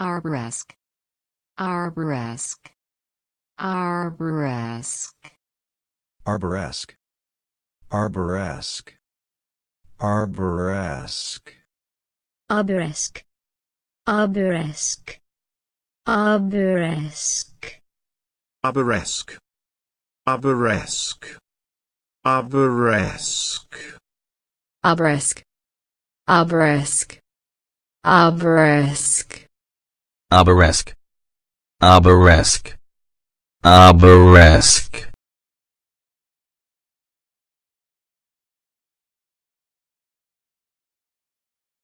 Arboresque. Arboresque. Arboresque. Arboresque. Arboresque. Arboresque. Arboresque. Arboresque. Arboresque. Arboresque. Arboresque. Arboresque. Arboresque. Arboresque. Arboresque. Arboresque. Arboresque. Arboresque.